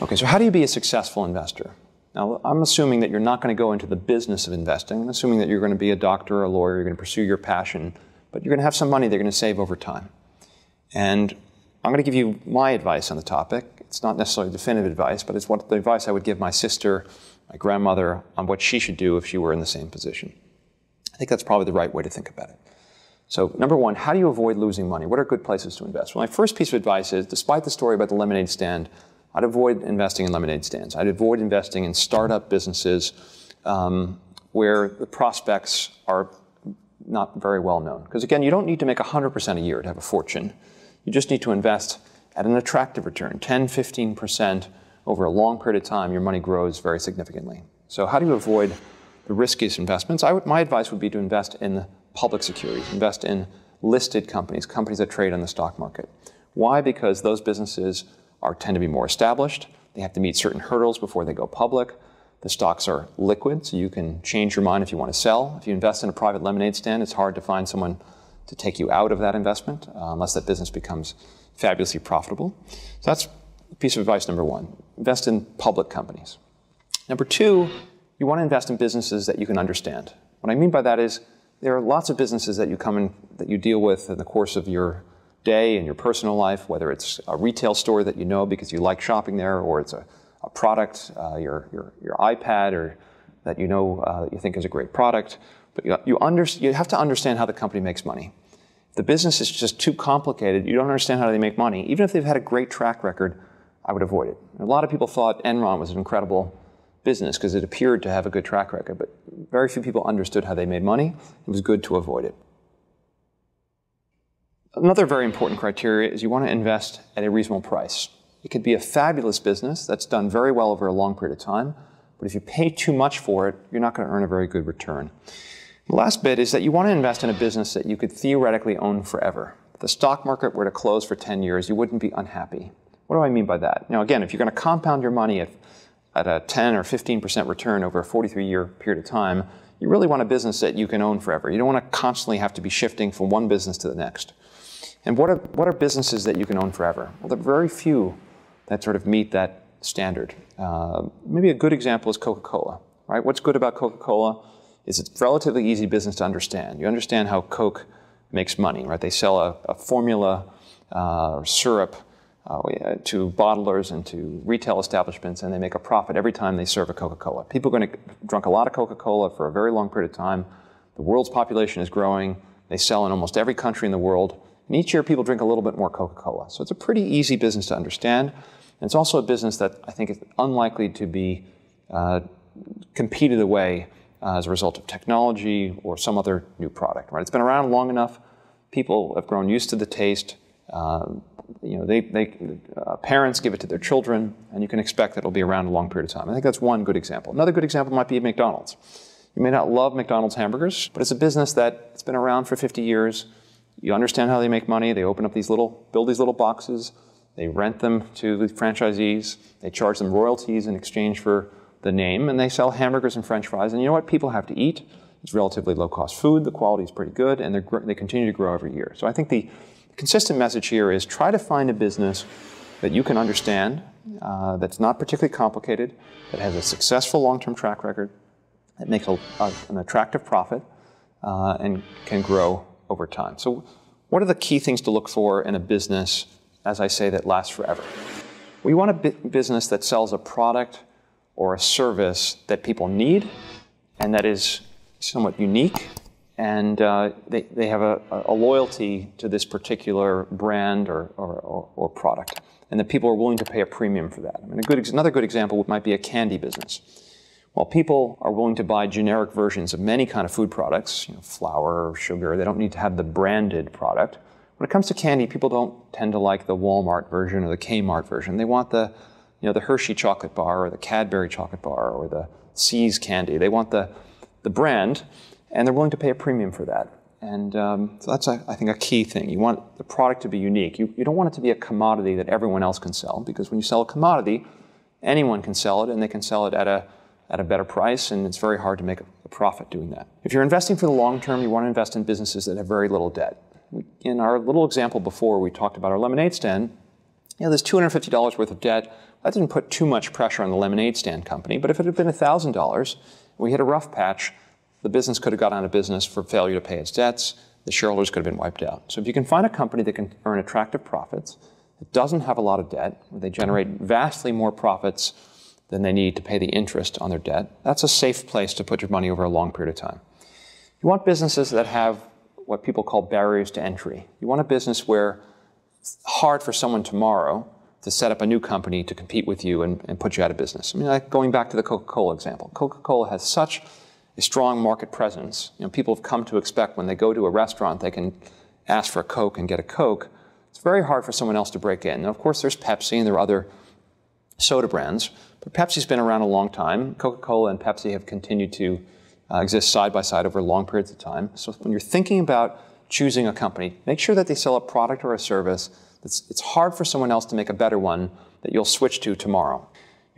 Okay, so how do you be a successful investor? Now, I'm assuming that you're not going to go into the business of investing. I'm assuming that you're going to be a doctor or a lawyer, you're going to pursue your passion, but you're going to have some money they're going to save over time. And I'm going to give you my advice on the topic. It's not necessarily definitive advice, but it's what the advice I would give my sister, my grandmother, on what she should do if she were in the same position. I think that's probably the right way to think about it. So, number one, how do you avoid losing money? What are good places to invest? Well, my first piece of advice is despite the story about the lemonade stand, I'd avoid investing in lemonade stands. I'd avoid investing in startup businesses um, where the prospects are not very well known. Because again, you don't need to make 100% a year to have a fortune. You just need to invest at an attractive return, 10, 15% over a long period of time, your money grows very significantly. So how do you avoid the riskiest investments? Would, my advice would be to invest in public securities, invest in listed companies, companies that trade on the stock market. Why? Because those businesses are tend to be more established. They have to meet certain hurdles before they go public. The stocks are liquid, so you can change your mind if you want to sell. If you invest in a private lemonade stand, it's hard to find someone to take you out of that investment uh, unless that business becomes fabulously profitable. So that's a piece of advice number one. Invest in public companies. Number two, you want to invest in businesses that you can understand. What I mean by that is there are lots of businesses that you come in that you deal with in the course of your day and your personal life, whether it's a retail store that you know because you like shopping there, or it's a, a product, uh, your, your, your iPad, or that you know uh, you think is a great product. But you, you, under, you have to understand how the company makes money. If the business is just too complicated, you don't understand how they make money. Even if they've had a great track record, I would avoid it. a lot of people thought Enron was an incredible business because it appeared to have a good track record, but very few people understood how they made money. It was good to avoid it. Another very important criteria is you want to invest at a reasonable price. It could be a fabulous business that's done very well over a long period of time, but if you pay too much for it, you're not going to earn a very good return. The last bit is that you want to invest in a business that you could theoretically own forever. If the stock market were to close for 10 years, you wouldn't be unhappy. What do I mean by that? Now, again, if you're going to compound your money at, at a 10 or 15% return over a 43 year period of time, you really want a business that you can own forever. You don't want to constantly have to be shifting from one business to the next. And what are, what are businesses that you can own forever? Well, there are very few that sort of meet that standard. Uh, maybe a good example is Coca Cola, right? What's good about Coca Cola is it's relatively easy business to understand. You understand how Coke makes money, right? They sell a, a formula uh, or syrup uh, to bottlers and to retail establishments, and they make a profit every time they serve a Coca-Cola. People are going to drink a lot of Coca-Cola for a very long period of time. The world's population is growing. They sell in almost every country in the world. And each year, people drink a little bit more Coca-Cola. So it's a pretty easy business to understand. And it's also a business that I think is unlikely to be uh, competed away uh, as a result of technology or some other new product. Right? It's been around long enough. People have grown used to the taste. Um, you know, they, they, uh, parents give it to their children, and you can expect that it'll be around a long period of time. I think that's one good example. Another good example might be McDonald's. You may not love McDonald's hamburgers, but it's a business that's been around for 50 years. You understand how they make money. They open up these little, build these little boxes. They rent them to the franchisees. They charge them royalties in exchange for the name, and they sell hamburgers and French fries. And you know what? People have to eat. It's relatively low cost food. The quality is pretty good, and they continue to grow every year. So I think the consistent message here is try to find a business that you can understand, uh, that's not particularly complicated, that has a successful long-term track record, that makes a, a, an attractive profit, uh, and can grow over time. So what are the key things to look for in a business, as I say, that lasts forever? We want a business that sells a product or a service that people need and that is somewhat unique and uh, they, they have a, a, loyalty to this particular brand or, or, or, product, and that people are willing to pay a premium for that. I mean, a good, another good example might be a candy business. While people are willing to buy generic versions of many kind of food products, you know, flour sugar, they don't need to have the branded product. When it comes to candy, people don't tend to like the Walmart version or the Kmart version. They want the, you know, the Hershey chocolate bar or the Cadbury chocolate bar or the See's candy. They want the, the brand, and they're willing to pay a premium for that. And um, so that's, a, I think, a key thing. You want the product to be unique. You, you don't want it to be a commodity that everyone else can sell, because when you sell a commodity, anyone can sell it, and they can sell it at a, at a better price, and it's very hard to make a profit doing that. If you're investing for the long term, you want to invest in businesses that have very little debt. In our little example before, we talked about our lemonade stand. You know, there's $250 worth of debt. That didn't put too much pressure on the lemonade stand company, but if it had been $1,000, we hit a rough patch, the business could have got out of business for failure to pay its debts, the shareholders could have been wiped out. So if you can find a company that can earn attractive profits, that doesn't have a lot of debt, where they generate vastly more profits than they need to pay the interest on their debt, that's a safe place to put your money over a long period of time. You want businesses that have what people call barriers to entry. You want a business where it's hard for someone tomorrow to set up a new company to compete with you and, and put you out of business. I mean, like going back to the Coca-Cola example. Coca-Cola has such a strong market presence. You know, people have come to expect when they go to a restaurant, they can ask for a Coke and get a Coke. It's very hard for someone else to break in. Of course, there's Pepsi and there are other soda brands, but Pepsi's been around a long time. Coca-Cola and Pepsi have continued to uh, exist side by side over long periods of time. So when you're thinking about choosing a company, make sure that they sell a product or a service that's it's hard for someone else to make a better one that you'll switch to tomorrow.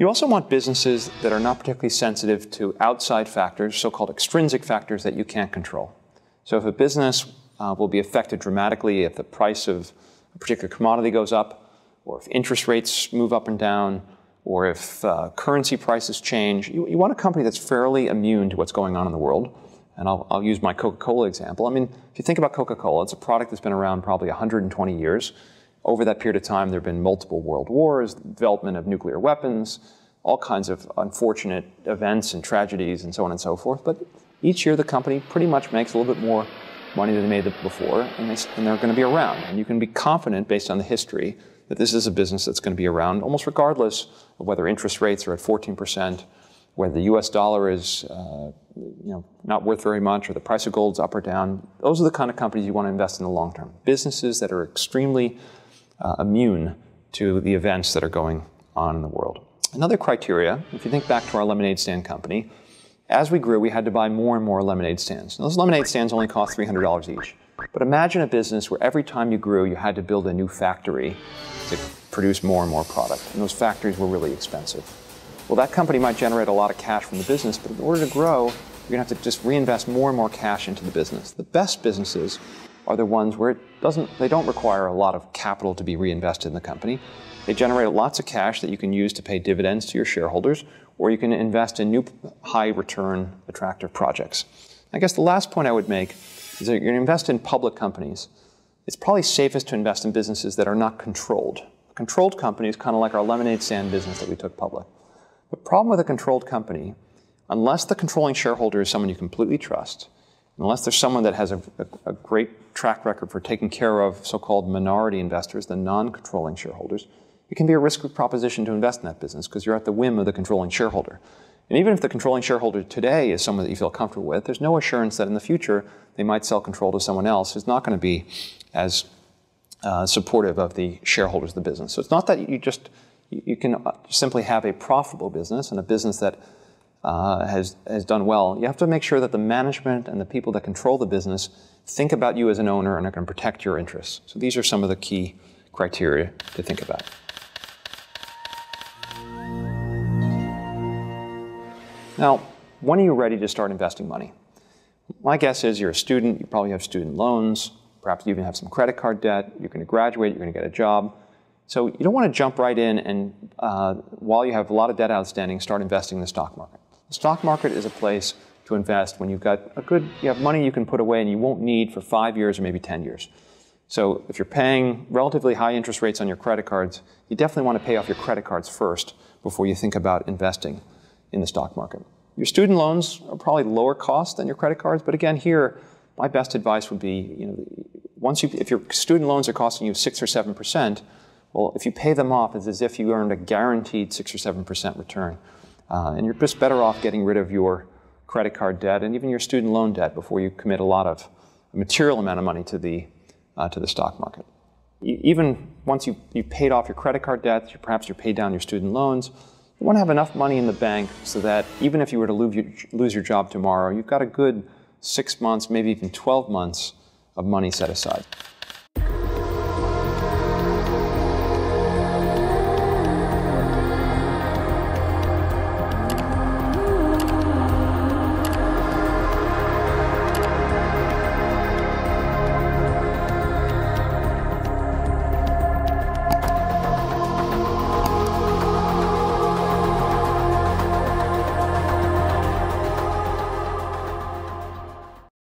You also want businesses that are not particularly sensitive to outside factors, so-called extrinsic factors that you can't control. So if a business uh, will be affected dramatically if the price of a particular commodity goes up, or if interest rates move up and down, or if uh, currency prices change. You, you, want a company that's fairly immune to what's going on in the world. And I'll, I'll use my Coca Cola example. I mean, if you think about Coca Cola, it's a product that's been around probably 120 years. Over that period of time, there have been multiple world wars, development of nuclear weapons, all kinds of unfortunate events and tragedies, and so on and so forth. But each year, the company pretty much makes a little bit more money than they made before, and, they, they're going to be around. And you can be confident, based on the history, that this is a business that's going to be around almost regardless of whether interest rates are at 14%, whether the US dollar is uh, you know, not worth very much, or the price of gold is up or down. Those are the kind of companies you want to invest in the long term. Businesses that are extremely uh, immune to the events that are going on in the world. Another criteria, if you think back to our lemonade stand company, as we grew, we had to buy more and more lemonade stands. those lemonade stands only cost $300 each. But imagine a business where every time you grew, you had to build a new factory to produce more and more product. And those factories were really expensive. Well, that company might generate a lot of cash from the business, but in order to grow, you're going to have to just reinvest more and more cash into the business. The best businesses are the ones where it doesn't, they don't require a lot of capital to be reinvested in the company. They generate lots of cash that you can use to pay dividends to your shareholders, or you can invest in new high return, attractive projects. I guess the last point I would make is that you're invest in public companies it's probably safest to invest in businesses that are not controlled. A controlled company is kind of like our lemonade stand business that we took public. The problem with a controlled company, unless the controlling shareholder is someone you completely trust, unless there's someone that has a, a, a great track record for taking care of so-called minority investors, the non-controlling shareholders, it can be a risky proposition to invest in that business because you're at the whim of the controlling shareholder. And even if the controlling shareholder today is someone that you feel comfortable with, there's no assurance that in the future they might sell control to someone else who's not going to be as uh, supportive of the shareholders of the business. So it's not that you just you can simply have a profitable business and a business that uh, has has done well. You have to make sure that the management and the people that control the business think about you as an owner and are going to protect your interests. So these are some of the key criteria to think about. Now, when are you ready to start investing money? My guess is you're a student, you probably have student loans, Perhaps you even have some credit card debt. You're going to graduate. You're going to get a job. So you don't want to jump right in and, uh, while you have a lot of debt outstanding, start investing in the stock market. The stock market is a place to invest when you've got a good, you have money you can put away and you won't need for five years or maybe 10 years. So if you're paying relatively high interest rates on your credit cards, you definitely want to pay off your credit cards first before you think about investing in the stock market. Your student loans are probably lower cost than your credit cards, but again, here, my best advice would be, you know, once you, if your student loans are costing you six or seven percent, well, if you pay them off, it's as if you earned a guaranteed six or seven percent return, uh, and you're just better off getting rid of your credit card debt and even your student loan debt before you commit a lot of a material amount of money to the uh, to the stock market. even once you you've paid off your credit card debt, perhaps you paid down your student loans. You want to have enough money in the bank so that even if you were to lose your, lose your job tomorrow, you've got a good six months, maybe even 12 months of money set aside.